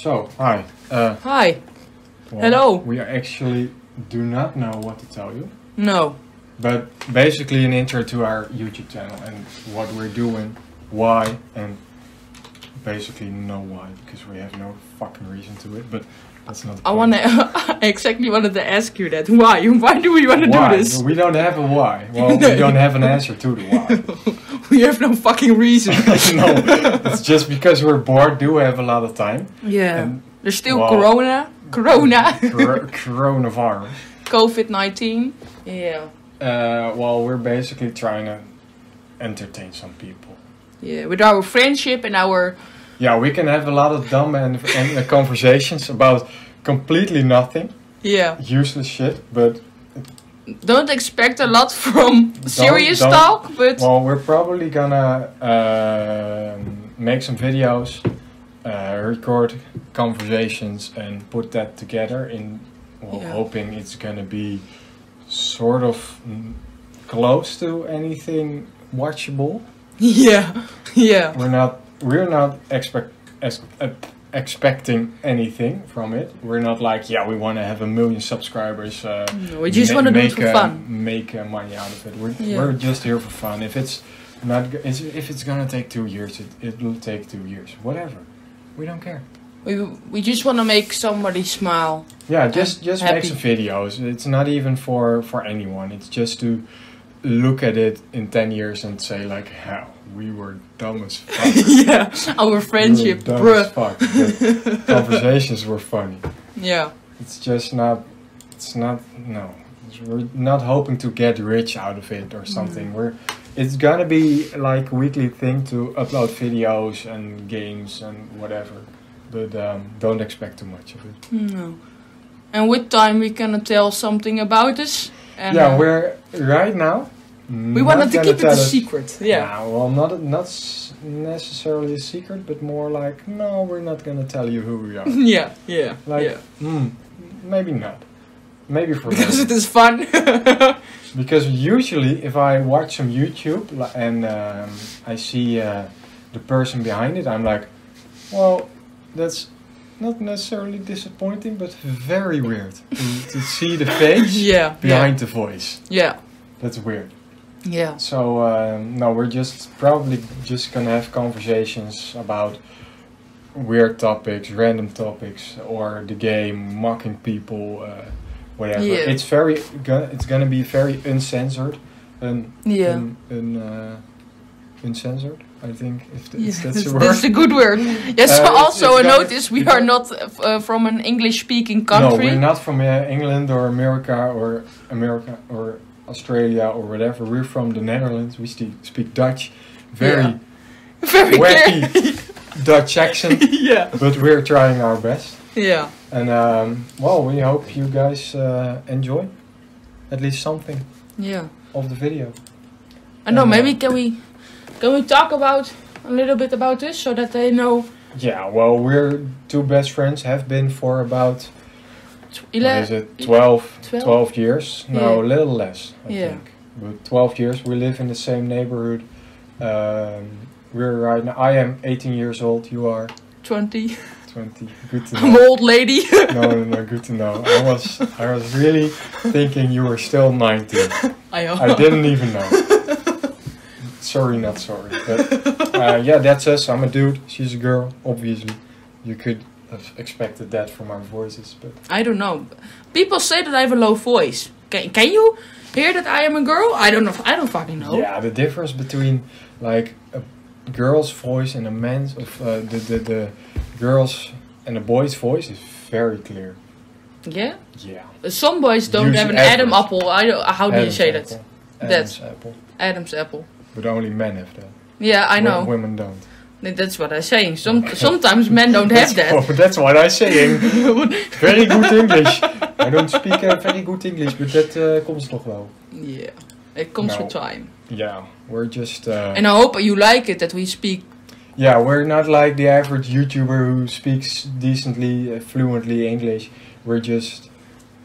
So, hi. Uh, Hi. well, Hello. We actually do not know what to tell you, No. but basically an intro to our YouTube channel and what we're doing, why, and basically no why because we have no fucking reason to it. But that's not. The I point. wanna I exactly wanted to ask you that. Why? Why do we want to do this? We don't have a why. Well, we don't have an answer to the why. We have no fucking reason. no, it's just because we're bored. Do we have a lot of time. yeah. And There's still Wow. corona. Corona. cor- coronavirus. COVID nineteen. Yeah. Uh, well, we're basically trying to entertain some people. Yeah. With our friendship and our Yeah, we can have a lot of dumb and, and uh, conversations about completely nothing, yeah. useless shit. But Don't expect a lot from serious don't- talk, but well, we're probably gonna um make some videos, uh, record conversations, and put that together. In well, Yeah. hoping it's gonna be sort of close to anything watchable. yeah. Yeah. We're not we're not expect ex, uh, expecting anything from it. We're not like yeah we want to have a million subscribers. Uh, No, we just want to do it make, for uh, fun. Make uh, money out of it. We're Yeah. we're just here for fun. If it's not if it's gonna take two years, it it will take two years. Whatever. We don't care. We we just want to make somebody smile. Yeah, just just make some videos. It's not even for for anyone. It's just to look at it in ten years and say like, how we were dumb as fuck. yeah. Our We friendship, dumb bruh. as fuck. conversations were funny. Yeah. It's just not. It's not. No, we're not hoping to get rich out of it or something. Mm. We're. It's gonna be like weekly thing to upload videos and games and whatever, but um, don't expect too much of it. No. And with time we can tell something about us. And, yeah, uh, we're right now. We wanted to keep it a secret. Yeah. Yeah, well, not not s- necessarily a secret, but more like no, we're not gonna tell you who we are. yeah. Yeah. Like, yeah. mm, maybe not. Maybe for Because later. it is fun. Because usually, if I watch some YouTube and um, I see uh, the person behind it, I'm like, well, that's not necessarily disappointing, but very weird to, to see the face yeah. behind the voice. Yeah. That's weird. Yeah. So um, no, we're just probably just gonna have conversations about weird topics, random topics, or the game, mocking people, uh, whatever. Yeah. It's very gonna it's gonna be very uncensored, and Yeah. un, un, uh, uncensored. I think if, Yeah, that's that's, a word. that's a good word. Yes. Uh, also, it's a got- notice we are not uh, uh, from an English-speaking country. No, country. we're not from uh, England or America or America or Australia or whatever. We're from the Netherlands. We speak, speak Dutch. Very Yeah. Very wacky. Dutch accent, yeah. but we're trying our best. Yeah. And um, well, we hope you guys uh, enjoy at least something Yeah. of the video. I know. And, uh, Maybe can we can we talk about a little bit about this so that they know. Yeah, well, we're two best friends, have been for about, tw- what is ele- it, 12, 12? 12 years? No, Yeah. a little less, I Yeah. think. But 12 years, we live in the same neighborhood. Um, we're right now, I am 18 years old, you are 20. 20. Good to know. I'm old lady. no, no, no, good to know. I was, I was really thinking you were still 19. I, I didn't even know. sorry, not sorry. But uh, yeah, that's us. I'm a dude. She's a girl. Obviously, you could have expected that from our voices, but I don't know. People say that I have a low voice. Can, can you hear that I am a girl? I don't know. I don't fucking know. yeah, the difference between like a girl's voice and a man's of uh, the, the the girl's and a boy's voice is very clear. Yeah? Yeah. Some boys don't Use have an. Adam apple. I don't, how do you Adam's say that? apple. That's- Adam's apple. Adam's apple. But only men have that. Yeah, I know. Women don't. That's what I'm saying. Some sometimes men don't have that. Oh, that's what I'm saying. Very good English. I don't speak uh, very good English, but that uh, comes nog wel. yeah, it comes No. with time. Yeah, we're just. Uh, And I hope you like it that we speak. yeah, we're not like the average YouTuber who speaks decently, uh, fluently English. We're just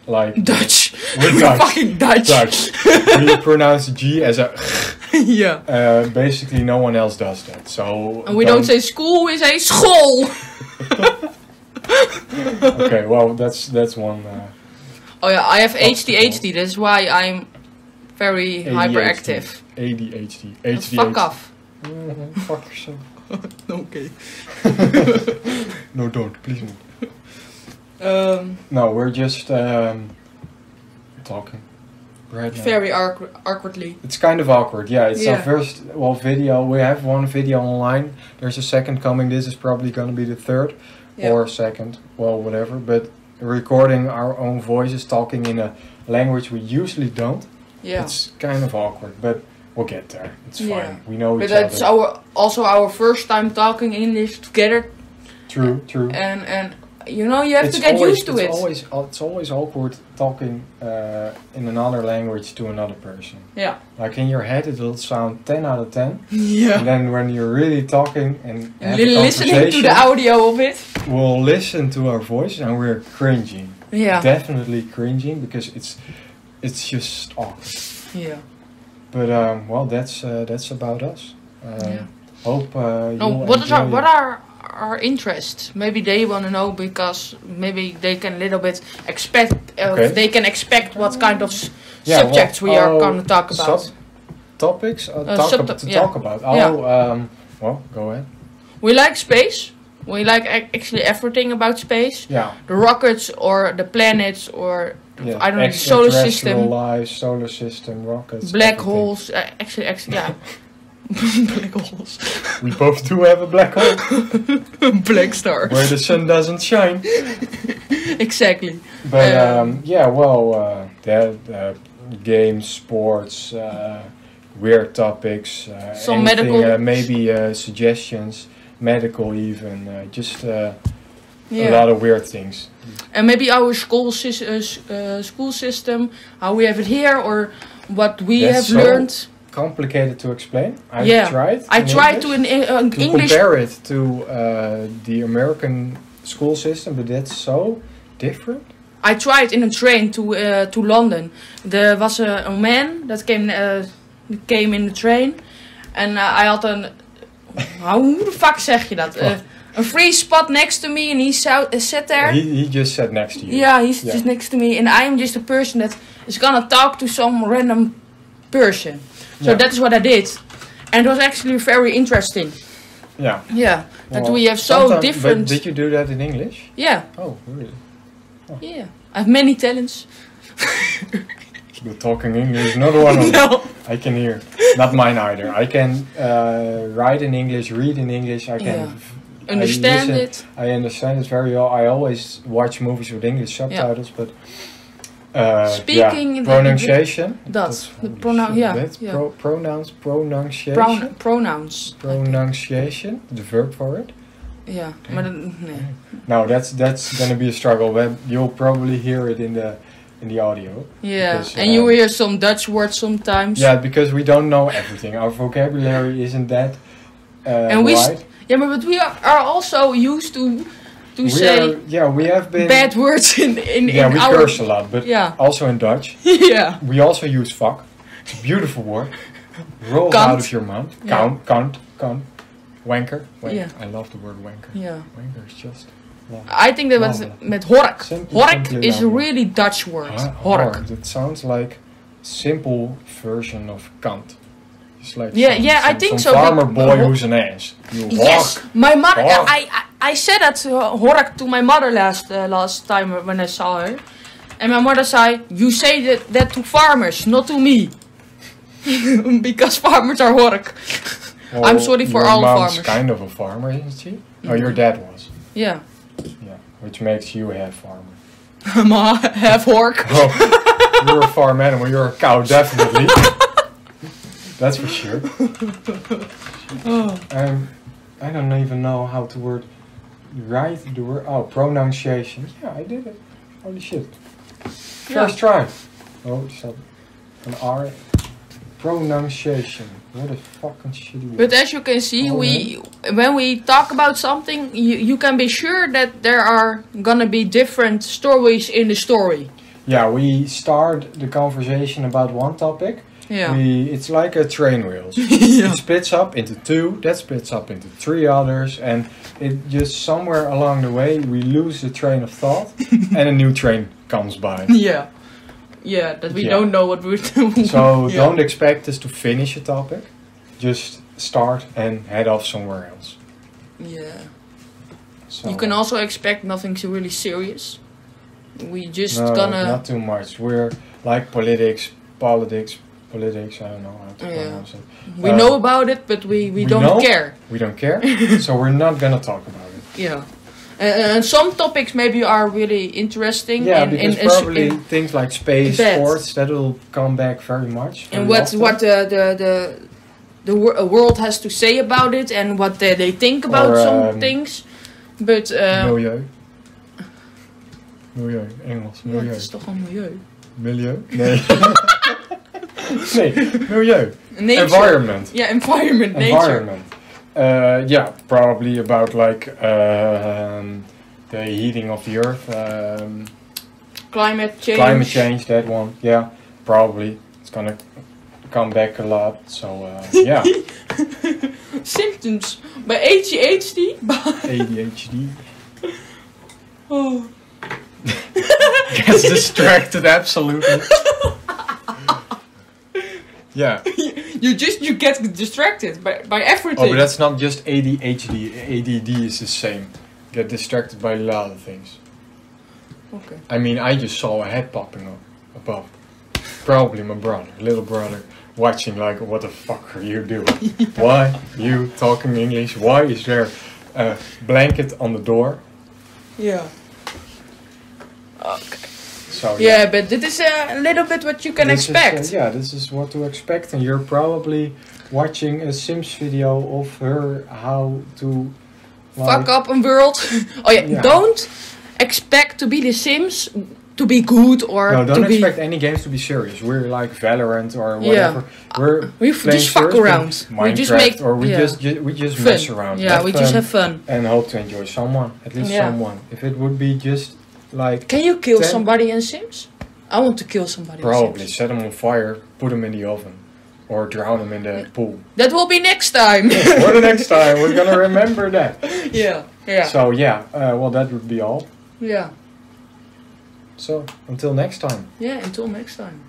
like Dutch. We're Dutch. fucking Dutch. Dutch. we pronounce G as a. yeah. Uh, basically, no one else does that. So. And we don't say school, we say school. okay, well that's that's one. Uh, Oh yeah, I have Obstacle. ADHD. That's why I'm very hyperactive. ADHD. That's ADHD. Fuck off. Mhm, fuck yourself. Okay. No, don't. Please don't. Um, No, we're just um, talking right now. very awkward, awkwardly. It's kind of awkward, yeah. It's our first well video. We have one video online. There's a second coming. This is probably gonna be the third Yeah. or second, well, whatever. But recording our own voices, talking in a language we usually don't. Yeah. It's kind of awkward, but we'll get there. It's Yeah. fine. We know But each that's other. our also our first time talking English together, True, true. and and you know you have it's to get always, used to it's it. Always, it's always awkward talking uh, in another language to another person. Yeah. Like in your head, it'll sound 10 out of 10. Yeah. And then when you're really talking and have a Li- Listening to the audio of it. we'll listen to our voice and we're cringing. Yeah. Definitely cringing because it's it's just awkward. yeah. But um, well, that's uh, that's about us. Uh, Yeah. Hope uh, No, you'll what is our what it. Are our interests? Maybe they want to know because maybe they can a little bit expect. Uh, Okay. They can expect what kind of Yeah, well, subjects we are going to talk about. sub- topics uh, Uh, talk sub- to yeah. talk about? Oh, um, well, go ahead. we like space. We like actually everything about space. Yeah. The rockets or the planets or yeah. I don't know, the solar system. life, solar system, rockets, black everything. holes. Uh, actually, actually, yeah. black holes. We both do have a black hole black star. where the sun doesn't shine. exactly. But Um, um, yeah, well, uh, that uh, games, sports, uh, weird topics, uh, Some anything, medical- uh, maybe uh, suggestions, medical even, uh, just uh, a lot of weird things. And maybe our school sys- uh, uh, school system, how we have it here, or what we That's have so learned. Complicated to explain. Yeah. tried. I tried to English, in uh, to English. compare it to uh, the American school system, but that's so different. I tried in a train to uh, to London. There was a, a man that came uh, came in the train, and uh, I had een how hoe de fuck zeg je dat? A free spot next to me, and he sat there. He, he just sat next to you. Yeah, he's Yeah. just next to me, and I am just a person that is gonna talk to some random person. So Yeah. that is what I did, and it was actually very interesting. Yeah. Yeah, that Well, we have so different. Did you do that in English? yeah, Oh, really? yeah. I have many talents. But talking English is not one of them. no. I can hear. Not mine either. I can uh, write in English, read in English. I can Yeah. f- I Understand listen- it. I understand it very well. I always watch movies with English subtitles, but uh, Speaking yeah. the- pronunciation. Dat. The pronoun- yeah, yeah. Pro- pronouns, pronunciation. Proun- pronouns. pronunciation. The verb for it. Ja, maar dat, nee. No, that's that's gonna be a struggle. But you'll probably hear it in the in the audio. Yeah, Because, and you um, hear some Dutch words sometimes. Yeah, because we don't know everything. Our vocabulary isn't that uh, And we wide. Yeah, but, but we are, are also used to to We say are, yeah, we have been. bad words in in, yeah, in we our curse a lot, but yeah also in Dutch. yeah We also use fuck. It's a beautiful word. Kant. out of your mouth. Yeah. Count, cunt, cunt. Wanker. Wanker. Yeah. I love the word wanker. yeah. Wanker is just. Yeah. I think that was met hork. Simple, Hork simply is a really Dutch word. Ah, Hork. It sounds like simple version of cunt. It's like Yeah, some, yeah, I think some so, farmer boy who's an ass. You Yes, walk. my mother. Hork. I, I I said that to hork to my mother last uh, last time when I saw her, and my mother said, "You say that that to farmers, not to me." because farmers are hork. I'm sorry for your all farmers. kind of a farmer, isn't she? Oh, your dad was. Yeah, Yeah, which makes you a half farmer. I'm a half hork. Oh, you're a farm animal. You're a cow, definitely. That's for sure. Oh. Um, I don't even know how to word right the word. Oh, pronunciation. Yeah, I did it. Holy shit! First try. Oh, so an R. Pronunciation. What a fucking shitty word. But as you can see, Oh, we when we talk about something, you, you can be sure that there are gonna be different stories in the story. Yeah, we start the conversation about one topic, Yeah. We it's like a train wheels. yeah. It splits up into two, that splits up into three others, and it just somewhere along the way we lose the train of thought, and a new train comes by. Yeah. Yeah, that we Yeah. don't know what we're doing. So yeah. don't expect us to finish a topic. Just start and head off somewhere else. Yeah. So You can also expect nothing too really serious. We just no, gonna not too much. We're like politics, politics, politics. I don't know how to Yeah. pronounce it. we uh, know about it, but we, we, we don't know? care. We don't care, so we're not gonna talk about it. Yeah. Uh, and some topics maybe are really interesting. Yeah, and, because and, probably in, things like space, That. sports, that will come back very much. and what often. what the the the, the wor- uh, world has to say about it and what they, they think about Or, some um, things. But uh, Milieu. Milieu, Engels, ja, milieu. het is toch een milieu. Milieu? Nee. nee, milieu. Nature. Environment. Yeah, environment, nature. Environment. Uh, yeah, probably about like um, the heating of the earth, um, Climate change. climate change, that one. Yeah, probably. It's gonna come back a lot. So, uh, yeah. Symptoms by ADHD. ADHD. oh. Gets distracted, absolutely. Yeah. You just you get distracted by by everything. Oh, but that's not just ADHD. ADD is the same. Get distracted by a lot of things. okay. I mean, I just saw a head popping up above. Probably my brother, little brother, watching like, what the fuck are you doing? Why you talking English? Why is there a blanket on the door? Yeah. Okay. So Yeah, but this is a little bit what you can This is, uh, expect. yeah, this is what to expect, and you're probably watching a Sims video of her how to Fuck up a world. oh yeah, Yeah. don't expect to be the Sims to be good or No, don't expect any games to be serious. We're like Valorant or whatever. Yeah. We're We just fuck around. games, We just Minecraft, make or we yeah, just ju- we just fun. mess around. Yeah, have we just have fun. and hope to enjoy someone, at least Yeah. someone. If it would be just like Can you kill Ten- somebody in Sims? I want to kill somebody. probably set them on fire, put them in the oven, or drown them in the pool. That will be next time. For the next time, we're gonna remember that. yeah. Yeah. So yeah, uh, well that would be all. yeah. So until next time. Yeah. Until next time.